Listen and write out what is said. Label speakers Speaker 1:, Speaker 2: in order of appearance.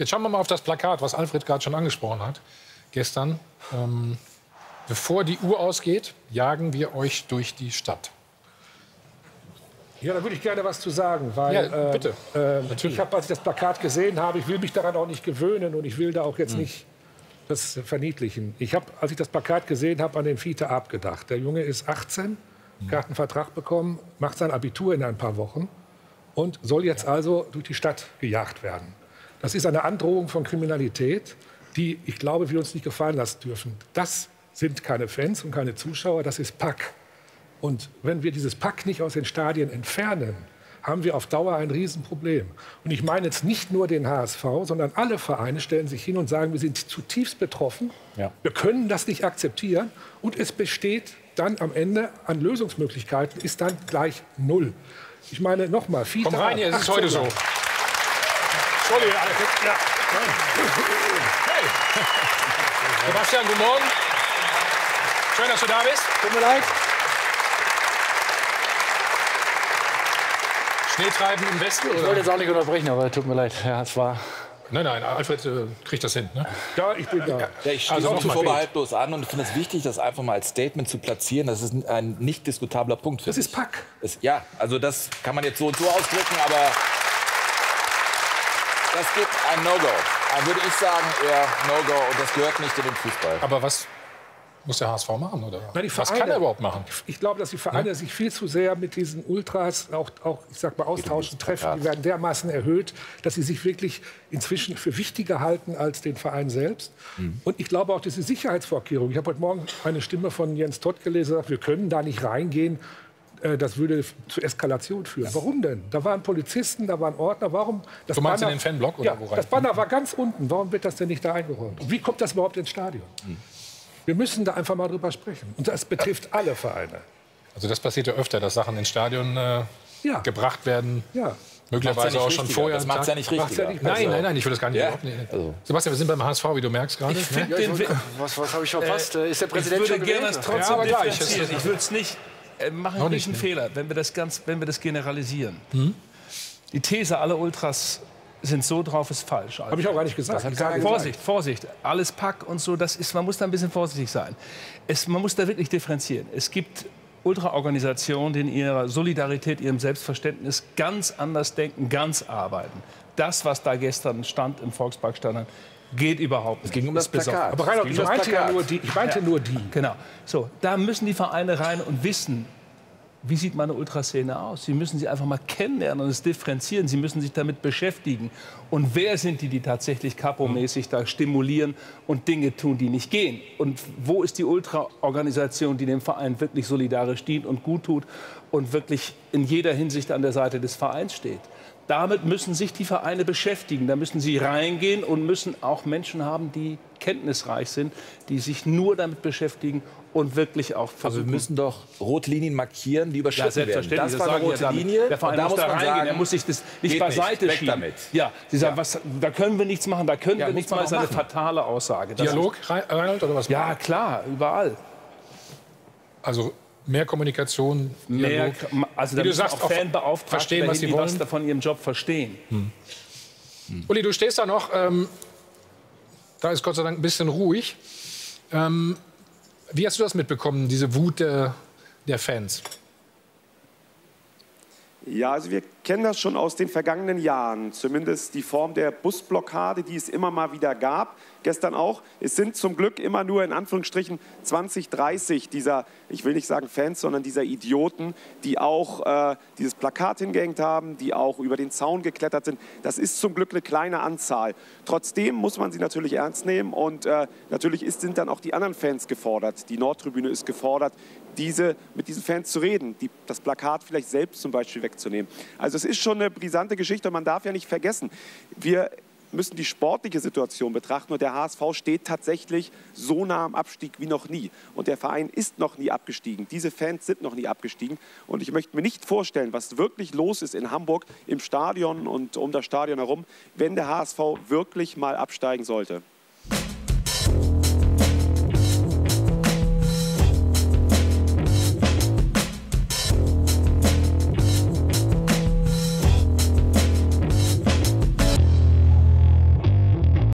Speaker 1: Jetzt schauen wir mal auf das Plakat, was Alfred gerade schon angesprochen hat. Gestern. Ähm, bevor die Uhr ausgeht, jagen wir euch durch die Stadt.
Speaker 2: Ja, da würde ich gerne was zu sagen, weil
Speaker 1: Ja, bitte.
Speaker 2: Äh,
Speaker 1: Natürlich.
Speaker 2: ich habe, als ich das Plakat gesehen habe, ich will mich daran auch nicht gewöhnen und ich will da auch jetzt
Speaker 1: Hm.
Speaker 2: nicht das verniedlichen. Ich habe, als ich das Plakat gesehen habe, an den Fiete Ab gedacht. Der Junge ist 18,
Speaker 1: Hm.
Speaker 2: hat einen Vertrag bekommen, macht sein Abitur in ein paar Wochen und soll jetzt also durch die Stadt gejagt werden. Das ist eine Androhung von Kriminalität, die ich glaube, wir uns nicht gefallen lassen dürfen. Das sind keine Fans und keine Zuschauer, das ist Pack. Und wenn wir dieses Pack nicht aus den Stadien entfernen, haben wir auf Dauer ein Riesenproblem. Und ich meine jetzt nicht nur den HSV, sondern alle Vereine stellen sich hin und sagen, wir sind zutiefst betroffen,
Speaker 3: Ja.
Speaker 2: wir können das nicht akzeptieren und es besteht dann am Ende an Lösungsmöglichkeiten, ist dann gleich null. Ich meine nochmal,
Speaker 1: Komm rein, hier, es ist heute so. Entschuldige, Alfred. Ja. Hey. Sebastian, guten Morgen. Schön, dass du da bist.
Speaker 3: Tut mir leid.
Speaker 1: Schneetreiben im Westen?
Speaker 3: Ich wollte
Speaker 1: Oder?
Speaker 3: jetzt auch nicht unterbrechen, aber tut mir leid. Ja, es war.
Speaker 1: Nein, nein, Alfred äh, kriegt das hin. Ne?
Speaker 2: Ja, ich bin da.
Speaker 4: Ja, ich schließe
Speaker 1: Also
Speaker 4: mich vorbehaltlos an und finde es wichtig, das einfach mal als Statement zu platzieren. Das ist ein nicht diskutabler Punkt.
Speaker 2: Das ist Pack.
Speaker 4: Es, ja, also das kann man jetzt so und so ausdrücken, aber das gibt ein No-Go. Dann würde ich sagen, eher No-Go und das gehört nicht in den Fußball.
Speaker 1: Aber was muss der HSV machen? Oder?
Speaker 2: Na, die
Speaker 1: was
Speaker 2: Vereine-
Speaker 1: kann er überhaupt machen?
Speaker 2: Ich glaube, dass die Vereine sich viel zu sehr mit diesen Ultras auch, auch ich sag mal, austauschen, treffen. Die werden dermaßen erhöht, dass sie sich wirklich inzwischen für wichtiger halten als den Verein selbst. Und ich glaube auch, diese Sicherheitsvorkehrungen. Ich habe heute Morgen eine Stimme von Jens Todt gelesen, sagt, wir können da nicht reingehen. Äh, Das würde zu Eskalation führen. Warum denn? Da waren Polizisten, da waren Ordner. Warum? Das
Speaker 1: Du meinst in den Fanblock oder
Speaker 2: ja,
Speaker 1: wo rein?
Speaker 2: das Banner war ganz unten. Warum wird das denn nicht da eingeräumt? Und wie kommt das überhaupt ins Stadion? Wir müssen da einfach mal drüber sprechen. Und das betrifft alle Vereine.
Speaker 1: Also das passiert ja öfter, dass Sachen ins Stadion äh,
Speaker 2: Ja.
Speaker 1: gebracht werden.
Speaker 2: Ja.
Speaker 1: Möglicherweise
Speaker 4: ja
Speaker 1: auch schon
Speaker 4: richtiger.
Speaker 1: vorher.
Speaker 4: Das macht es ja nicht
Speaker 2: Macht's ja nicht
Speaker 1: Nein, nein, nein, ich will das gar nicht.
Speaker 4: Ja,
Speaker 1: überhaupt nicht.
Speaker 4: also-
Speaker 1: Sebastian, wir sind beim HSV, wie du merkst gerade.
Speaker 5: Ich
Speaker 1: Ne?
Speaker 3: Was, was habe ich verpasst? ist der
Speaker 5: ich
Speaker 3: Präsident
Speaker 5: würde
Speaker 3: schon
Speaker 5: gerne das trotzdem
Speaker 1: Ja, aber gleich.
Speaker 5: Ich würde es nicht äh, machen einen
Speaker 1: ne?
Speaker 5: Fehler, wenn wir das ganz, wenn wir das generalisieren. Die These, alle Ultras sind so drauf, ist falsch.
Speaker 2: Habe ich auch gar nicht gesagt. Ich sage,
Speaker 5: Vorsicht, Vorsicht. Alles Pack und so, das ist, man muss da ein bisschen vorsichtig sein. Es, man muss da wirklich differenzieren. Es gibt Ultraorganisationen, die in ihrer Solidarität, ihrem Selbstverständnis ganz anders denken, ganz arbeiten. Das, was da gestern stand im Volksparkstadion, geht überhaupt nicht.
Speaker 4: Es ging um das. Plakat.
Speaker 2: Aber Reinhold, ich
Speaker 4: um
Speaker 2: meinte ja nur die. Ich meinte nur die.
Speaker 5: Genau. So, da müssen die Vereine rein und wissen, wie sieht meine Ultraszene aus. Sie müssen sie einfach mal kennenlernen und es differenzieren. Sie müssen sich damit beschäftigen. Und wer sind die, die tatsächlich kapomäßig da stimulieren und Dinge tun, die nicht gehen? Und wo ist die Ultraorganisation, die dem Verein wirklich solidarisch dient und gut tut und wirklich in jeder Hinsicht an der Seite des Vereins steht? Damit müssen sich die Vereine beschäftigen. Da müssen sie reingehen und müssen auch Menschen haben, die kenntnisreich sind, die sich nur damit beschäftigen und wirklich auch
Speaker 4: Also
Speaker 5: versuchen.
Speaker 4: wir müssen doch rote Linien markieren, die
Speaker 5: ja,
Speaker 4: überschritten werden.
Speaker 5: selbstverständlich.
Speaker 4: Das war eine rote
Speaker 5: ja.
Speaker 4: Linie.
Speaker 5: Der Verein
Speaker 4: da
Speaker 5: muss da
Speaker 4: man
Speaker 5: reingehen.
Speaker 4: sagen,
Speaker 5: er muss sich das nicht beiseite
Speaker 4: nicht.
Speaker 5: Schieben.
Speaker 4: damit.
Speaker 5: Ja, sie sagen,
Speaker 4: Ja.
Speaker 5: Was, da können wir nichts machen, da können
Speaker 4: Ja,
Speaker 5: wir nichts machen. Das ist eine fatale Aussage. Das
Speaker 1: Dialog, Rein- Reinhold, oder was?
Speaker 5: Ja, klar, überall.
Speaker 1: Also mehr Kommunikation,
Speaker 5: Mehr,
Speaker 1: Dialog.
Speaker 5: also
Speaker 1: Wie du sagst,
Speaker 5: auch Fanbeauftragte
Speaker 1: verstehen, was sie
Speaker 5: die was
Speaker 1: wollen.
Speaker 5: davon ihrem Job verstehen.
Speaker 1: Uli, du stehst da noch. Ähm, da ist Gott sei Dank ein bisschen ruhig. Ähm, wie hast du das mitbekommen, diese Wut der, der Fans?
Speaker 6: Ja, also wir kennen das schon aus den vergangenen Jahren, zumindest die Form der Busblockade, die es immer mal wieder gab. Gestern auch. Es sind zum Glück immer nur in Anführungsstrichen 20, 30 dieser, ich will nicht sagen Fans, sondern dieser Idioten, die auch äh, dieses Plakat hingehängt haben, die auch über den Zaun geklettert sind. Das ist zum Glück eine kleine Anzahl. Trotzdem muss man sie natürlich ernst nehmen und äh, natürlich ist, sind dann auch die anderen Fans gefordert. Die Nordtribüne ist gefordert, diese, mit diesen Fans zu reden, die, das Plakat vielleicht selbst zum Beispiel wegzunehmen. Also es ist schon eine brisante Geschichte und man darf ja nicht vergessen, wir müssen die sportliche Situation betrachten und der HSV steht tatsächlich so nah am Abstieg wie noch nie. Und der Verein ist noch nie abgestiegen. Diese Fans sind noch nie abgestiegen. Und ich möchte mir nicht vorstellen, was wirklich los ist in Hamburg im Stadion und um das Stadion herum, wenn der HSV wirklich mal absteigen sollte.